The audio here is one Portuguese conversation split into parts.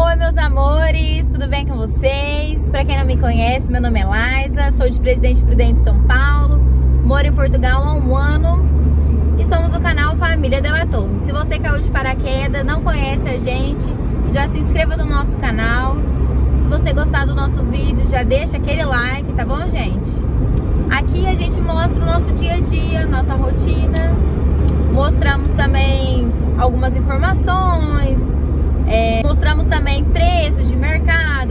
Oi, meus amores, tudo bem com vocês? Para quem não me conhece, meu nome é Laisa, sou de Presidente Prudente, São Paulo, moro em Portugal há um ano e somos o canal Família Della Torre. Se você caiu de paraquedas, não conhece a gente, já se inscreva no nosso canal. Se você gostar dos nossos vídeos, já deixa aquele like, tá bom, gente? Aqui a gente mostra o nosso dia a dia, nossa rotina, mostramos também algumas informações, é, mostramos também preços de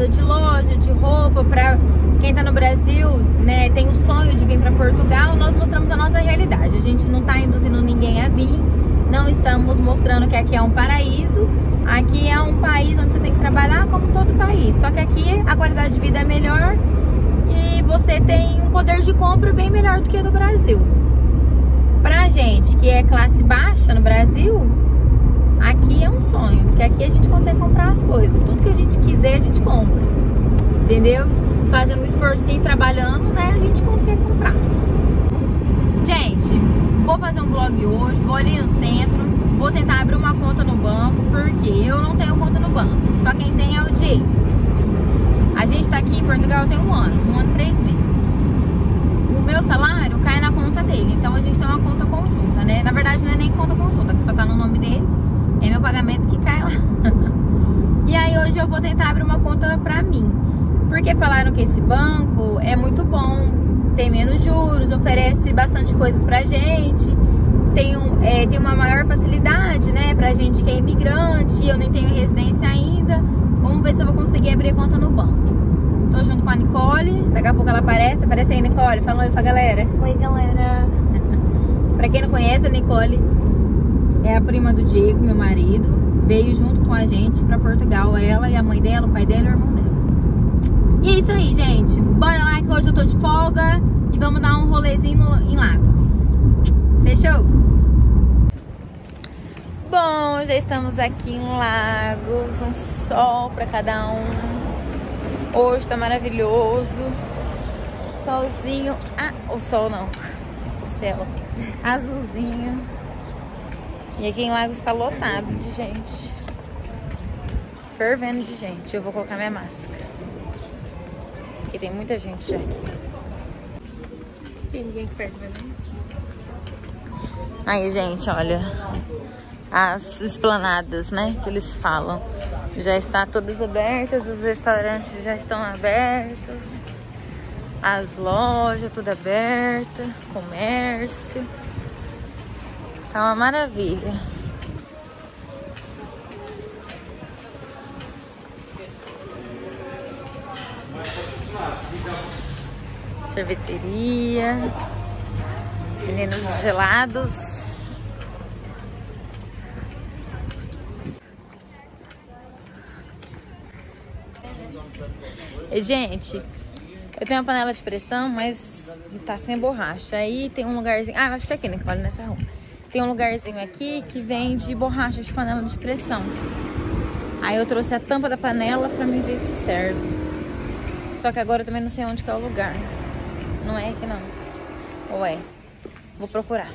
de loja, de roupa para quem está no Brasil, né, tem o sonho de vir para Portugal. Nós mostramos a nossa realidade. A gente não está induzindo ninguém a vir, não estamos mostrando que aqui é um paraíso. Aqui é um país onde você tem que trabalhar como todo país. Só que aqui a qualidade de vida é melhor e você tem um poder de compra bem melhor do que no Brasil. Pra gente que é classe baixa no Brasil, aqui é um sonho, porque aqui a gente consegue comprar as coisas. Tudo que a gente quiser, a gente. Entendeu? Fazendo um esforcinho, trabalhando, né? A gente consegue comprar. Gente, vou fazer um vlog hoje, vou ali no centro, vou tentar abrir uma conta no banco, porque eu não tenho conta no banco. Só quem tem é o Diego. A gente tá aqui em Portugal tem um ano, um ano e três meses. O meu salário cai na conta dele, então a gente tem uma conta conjunta, né? Na verdade não é nem conta conjunta, que só tá no nome dele é meu pagamento que cai lá. e aí hoje eu vou tentar abrir uma conta pra mim. Porque falaram que esse banco é muito bom, tem menos juros, oferece bastante coisas pra gente, tem, um, é, tem uma maior facilidade, né, pra gente que é imigrante, eu nem tenho residência ainda. Vamos ver se eu vou conseguir abrir conta no banco. Tô junto com a Nicole, daqui a pouco ela aparece. Aparece aí, Nicole. Fala oi pra galera. Oi, galera. pra quem não conhece, a Nicole é a prima do Diego, meu marido. Veio junto com a gente pra Portugal. Ela e a mãe dela, o pai dela e o irmão dela. E é isso aí, gente. Bora lá que hoje eu tô de folga e vamos dar um rolezinho no, em Lagos. Fechou? Bom, já estamos aqui em Lagos. Um sol pra cada um. Hoje tá maravilhoso. Solzinho. Ah, o sol não. O céu. Azulzinho. E aqui em Lagos tá lotado de gente. Fervendo de gente. Eu vou colocar minha máscara. Porque tem muita gente já aqui. Tem ninguém aqui perto? Aí, gente, olha. As esplanadas, né? Que eles falam. Já está todas abertas. Os restaurantes já estão abertos. As lojas tudo aberta. Comércio. Tá uma maravilha. Sorveteria. Meninos gelados. E, gente, eu tenho uma panela de pressão, mas tá sem borracha. Aí tem um lugarzinho. Ah, acho que é aqui, né? Que olha nessa rua. Tem um lugarzinho aqui que vende borracha de panela de pressão. Aí eu trouxe a tampa da panela pra me ver se serve. Só que agora eu também não sei onde que é o lugar. Não é aqui não. Ou é? Vou procurar.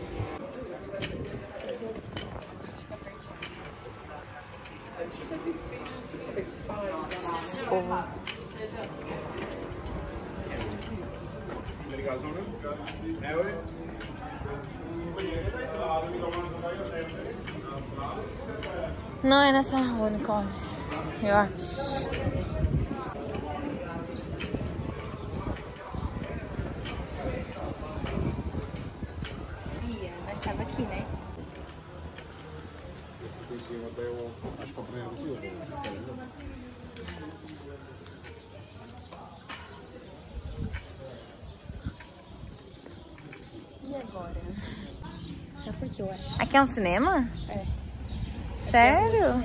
Esse povo. Não é nessa rua, Nicole. Eu acho. Fria, mas tava aqui, né? E agora? Que eu acho? Aqui é um cinema? É. Sério?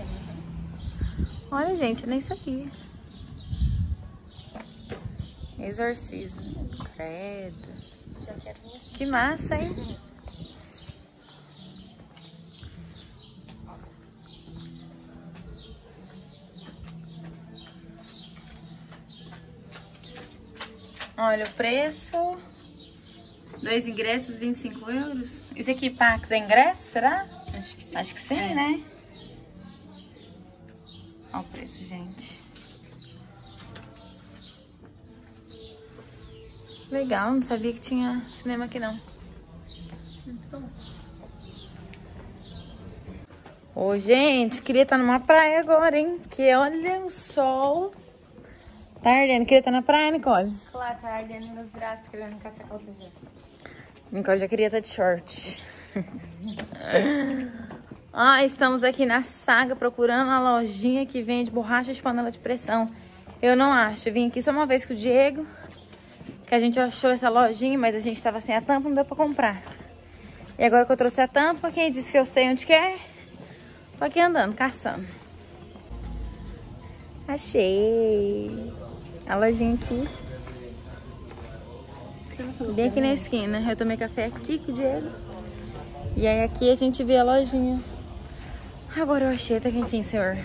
Olha, gente, eu nem sabia. Exorcismo. Credo. Já quero vir assistir. Que massa, hein? Olha o preço. Dois ingressos, 25 euros. Isso aqui, Pax, é ingresso, será? Acho que sim. Acho que sim, É. né? Olha o preço, gente. Legal, não sabia que tinha cinema aqui não. Ô, gente, queria estar numa praia agora, hein? Porque olha o sol. Tá ardendo. Queria estar na praia, Nicole. Claro, tá ardendo meus braços, tô querendo caçar calça já. Nicole já queria estar de short. ah, estamos aqui na saga procurando a lojinha que vende borracha de panela de pressão. Eu não acho. vim aqui só uma vez com o Diego, que a gente achou essa lojinha, mas a gente tava sem a tampa, não deu pra comprar. E agora que eu trouxe a tampa, quem disse que eu sei onde que é? Tô aqui andando, caçando. Achei. A lojinha aqui. Bem aqui na esquina. Eu tomei café aqui com o Diego. E aí aqui a gente vê a lojinha. Agora eu achei, até que enfim, senhor.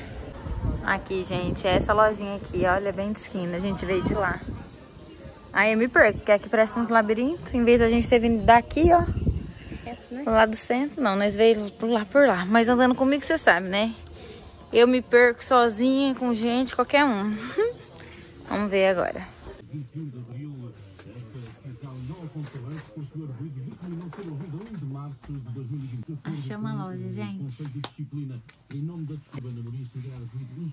Aqui, gente, é essa lojinha aqui, olha, bem de esquina. A gente veio de lá. Aí eu me perco, que aqui parece uns labirintos. Em vez da gente ter vindo daqui, ó. Reto, né? Lá do centro. Não, nós veio por lá, por lá. Mas andando comigo, você sabe, né? Eu me perco sozinha, com gente, qualquer um. Vamos ver agora. 21 de abril, essa decisão não aconteceu antes porque o arguido determinou ser ouvido a 1 de março de 2020. Achei a loja, gente.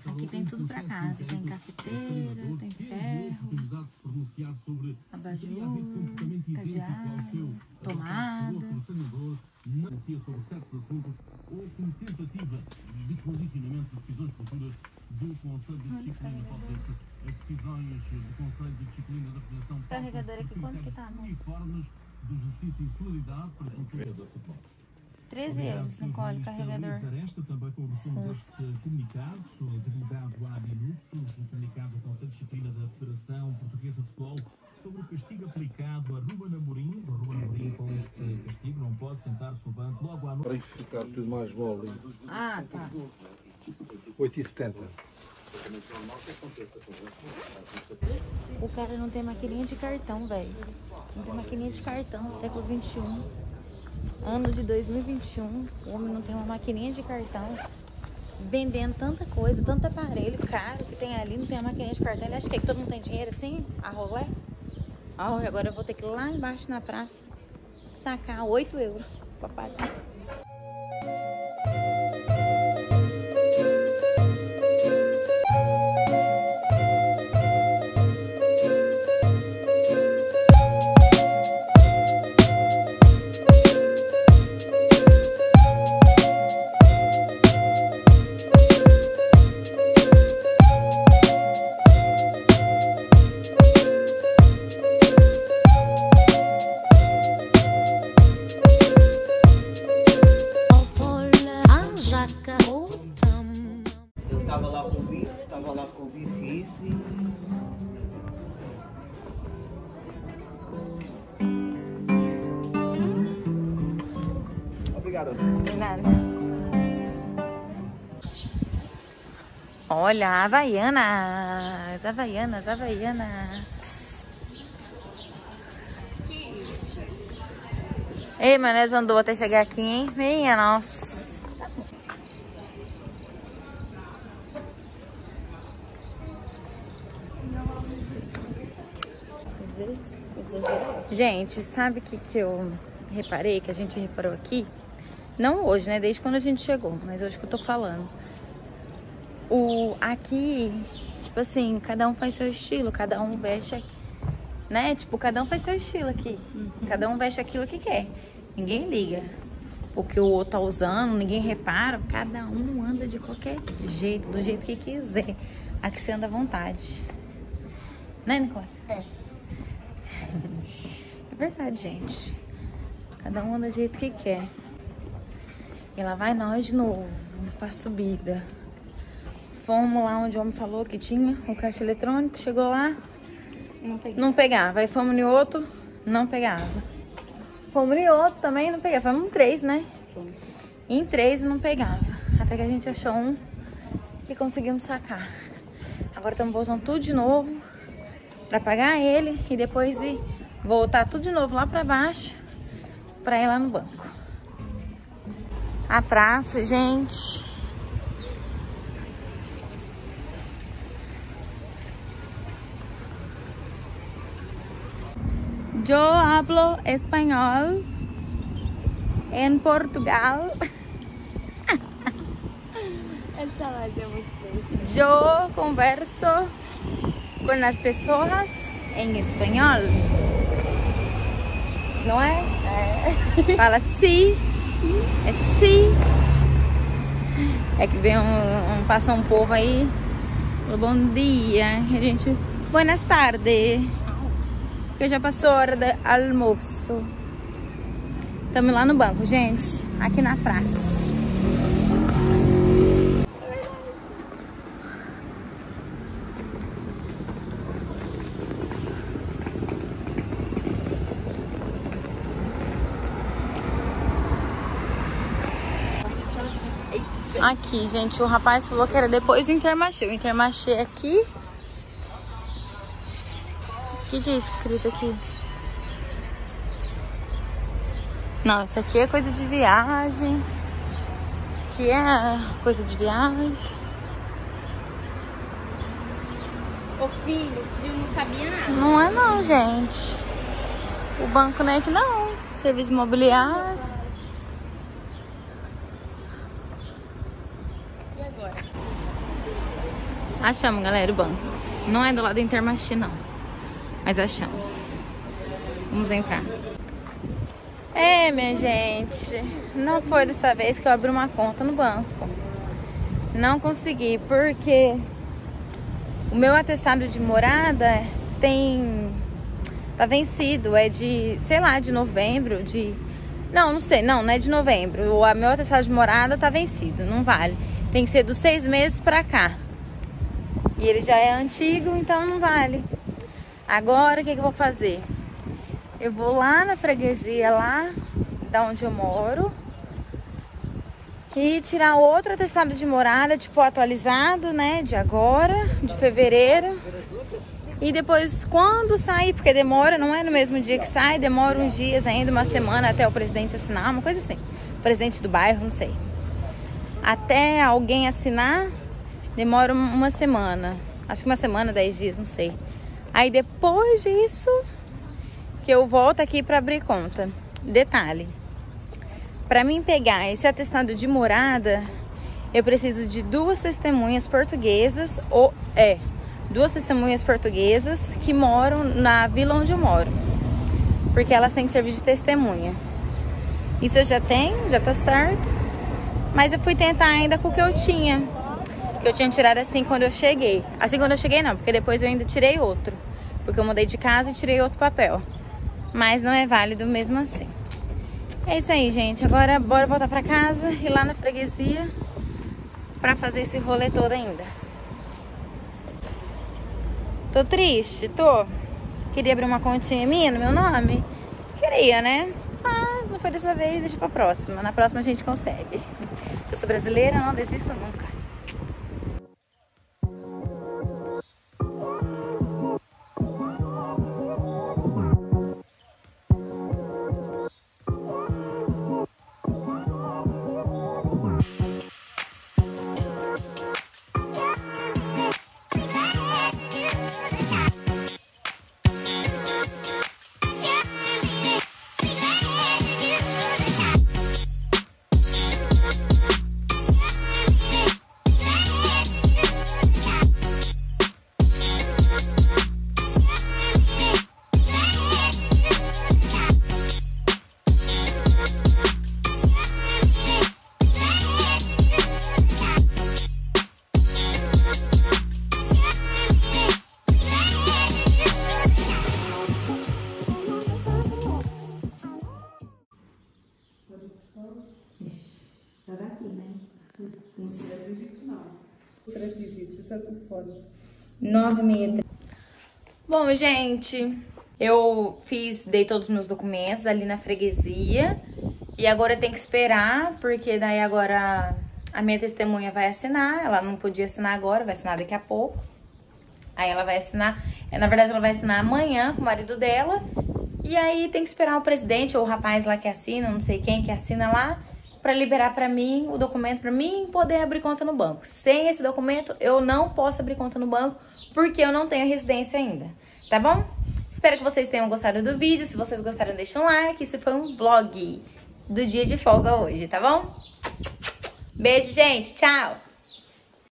Aqui tem tudo pra casa. Tem cafeteira, tem ferro, abajur, cadeado, tomada. sobre certos assuntos ou como tentativa de condicionamento de decisões futuras do Conselho de Disciplina pode as decisões do Conselho de Disciplina da Federação carregador aqui, quanto que tá, uniformes de justiça e solidariedade para com todos a futebol. 13 euros, Nicole, carregador. Aresta também com o resumo deste comunicado, divulgado há minutos, o comunicado do Conselho de Disciplina da Federação Portuguesa de Futebol sobre o castigo aplicado a Ruben Amorim. Ruben Amorim, com este castigo, não pode sentar-se no banco logo à noite. Para ficar tudo mais mole. Ah, tá. 8,70. O cara não tem maquininha de cartão, velho. Não tem maquininha de cartão, século 21. Ano de 2021. O homem não tem uma maquininha de cartão. Vendendo tanta coisa, tanto aparelho caro que tem ali, não tem a maquininha de cartão. Ele acha que todo mundo tem dinheiro assim? A rolé? Oh, agora eu vou ter que ir lá embaixo na praça sacar 8 euros pra pagar. Olha, Havaianas, Havaianas, Havaianas. Ei, mas nós andou até chegar aqui, hein? Minha nossa. Gente, sabe o que, que eu reparei, que a gente reparou aqui? Não hoje, né? Desde quando a gente chegou, mas hoje que eu tô falando. O, aqui, tipo assim, cada um faz seu estilo, cada um veste, né? Tipo, cada um faz seu estilo aqui. Uhum. Cada um veste aquilo que quer. Ninguém liga. Porque o outro tá usando, ninguém repara. Cada um anda de qualquer jeito, do jeito que quiser. Aqui você anda à vontade. Né, Nicole? É. é verdade, gente. Cada um anda do jeito que quer. E lá vai nós de novo pra subida. Fomos lá onde o homem falou que tinha o caixa eletrônico. Chegou lá, não pegava. Não pegava. Aí fomos em outro, não pegava. Fomos em outro também, não pegava. Fomos em três, né? Fomos. Em três não pegava. Até que a gente achou um e conseguimos sacar. Agora estamos voltando tudo de novo pra pagar ele e depois ir voltar tudo de novo lá pra baixo pra ir lá no banco a praça, gente. Yo hablo espanhol em Portugal. Essa é muito doce. Yo converso com as pessoas em espanhol. Não é? É. Fala sim. É sim. É que vem um, um passa um povo aí. Bom dia. A gente. Buenas tardes. Porque já passou a hora do almoço. Estamos lá no banco, gente. Aqui na praça. Aqui, gente, o rapaz falou que era depois do Intermarché. O Intermarché é aqui. O que, que é escrito aqui? Não, isso aqui é coisa de viagem. Aqui é coisa de viagem. Ô filho, o filho não sabia nada. Não é não, gente. O banco não é que não. Serviço imobiliário. E agora? Achamos, galera, o banco. Não é do lado do Intermarché, não. Mas achamos. Vamos entrar. É, minha gente. Não foi dessa vez que eu abri uma conta no banco. Não consegui, porque o meu atestado de morada tem. Tá vencido. É de, sei lá, de novembro, de. Não, não sei, não, não é de novembro. O meu atestado de morada tá vencido, não vale. Tem que ser dos seis meses pra cá. E ele já é antigo, então não vale. Agora o que, que eu vou fazer? Eu vou lá na freguesia, lá da onde eu moro, e tirar outro atestado de morada, tipo atualizado, né? De agora, de fevereiro. E depois, quando sair, porque demora, não é no mesmo dia que sai, demora uns dias ainda, uma semana até o presidente assinar, uma coisa assim. Presidente do bairro, não sei. Até alguém assinar, demora uma semana. Acho que uma semana, dez dias, não sei. Aí depois disso, que eu volto aqui para abrir conta. Detalhe: para mim pegar esse atestado de morada, eu preciso de duas testemunhas portuguesas ou é duas testemunhas portuguesas que moram na vila onde eu moro, porque elas têm que servir de testemunha. Isso eu já tenho, já tá certo. Mas eu fui tentar ainda com o que eu tinha, que eu tinha tirado assim quando eu cheguei. Assim quando eu cheguei não, porque depois eu ainda tirei outro, porque eu mudei de casa e tirei outro papel. Mas não é válido mesmo assim. É isso aí, gente. Agora bora voltar pra casa e lá na freguesia pra fazer esse rolê todo ainda. Tô triste, tô. Queria abrir uma continha minha no meu nome? Queria, né? Mas não foi dessa vez, deixa pra próxima. Na próxima a gente consegue. Eu sou brasileira, não desisto nunca. Acredito, isso é tudo foda. 963. Bom, gente, eu fiz, dei todos os meus documentos ali na freguesia. E agora tem que esperar, porque daí agora a minha testemunha vai assinar. Ela não podia assinar agora, vai assinar daqui a pouco. Aí ela vai assinar, é, na verdade ela vai assinar amanhã com o marido dela. E aí tem que esperar o presidente ou o rapaz lá que assina, não sei quem que assina lá, para liberar para mim o documento para mim poder abrir conta no banco. Sem esse documento eu não posso abrir conta no banco porque eu não tenho residência ainda, tá bom? Espero que vocês tenham gostado do vídeo. Se vocês gostaram, deixa um like. Esse foi um vlog do dia de folga hoje, tá bom? Beijo, gente. Tchau!